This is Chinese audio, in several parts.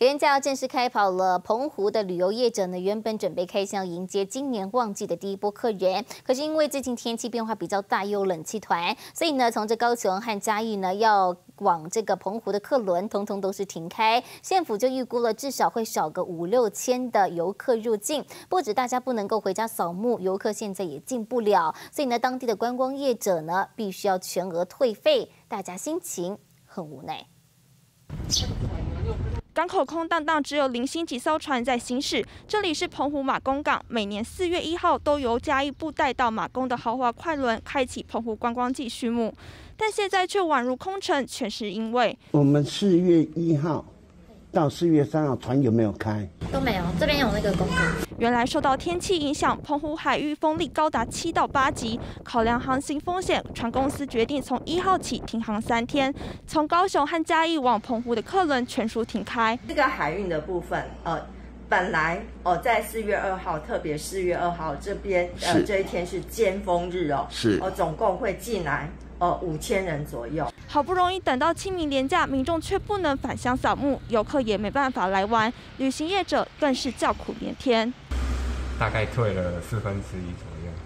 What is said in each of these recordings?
廉价正式开跑了，澎湖的旅游业者呢，原本准备开箱迎接今年旺季的第一波客人，可是因为最近天气变化比较大，又有冷气团，所以呢，从这高雄和嘉义呢，要往这个澎湖的客轮，通通都是停开。县府就预估了，至少会少个五六千的游客入境，不止大家不能够回家扫墓，游客现在也进不了，所以呢，当地的观光业者呢，必须要全额退费，大家心情很无奈。港口空荡荡，只有零星几艘船在行驶。这里是澎湖马公港，每年四月一号都由嘉义布袋到马公的豪华快轮开启澎湖观光季序幕，但现在却宛如空城，全是因为我们四月一号。到四月三号，船有没有开？都没有，这边有那个公告。原来受到天气影响，澎湖海域风力高达七到八级，考量航行风险，船公司决定从一号起停航三天，从高雄和嘉义往澎湖的客轮全数停开。这个海运的部分，呃，本来哦，在四月二号，特别四月二号这边，呃，这一天是尖峰日哦，是，哦，总共会进来。呃，五千人左右。好不容易等到清明连假，民众却不能返乡扫墓，游客也没办法来玩，旅行业者更是叫苦连天。大概退了四分之一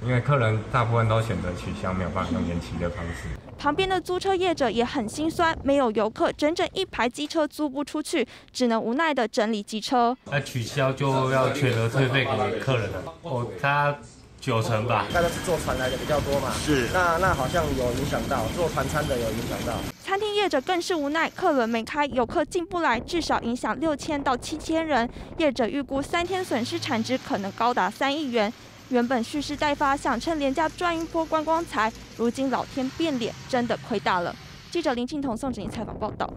因为客人大部分都选择取消，没有办法用延期的方式。旁边的租车业者也很心酸，没有游客，整整一排机车租不出去，只能无奈的整理机车。那取消就要全额退费给客人了。哦，他。九成吧，大概是坐船来的比较多嘛，是，那那好像有影响到坐团餐的有影响到，餐厅业者更是无奈，客轮没开，游客进不来，至少影响六千到七千人，业者预估三天损失产值可能高达三亿元。原本蓄势待发，想趁廉价赚一波观光财，如今老天变脸，真的亏大了。记者林庆彤、宋子怡采访报道。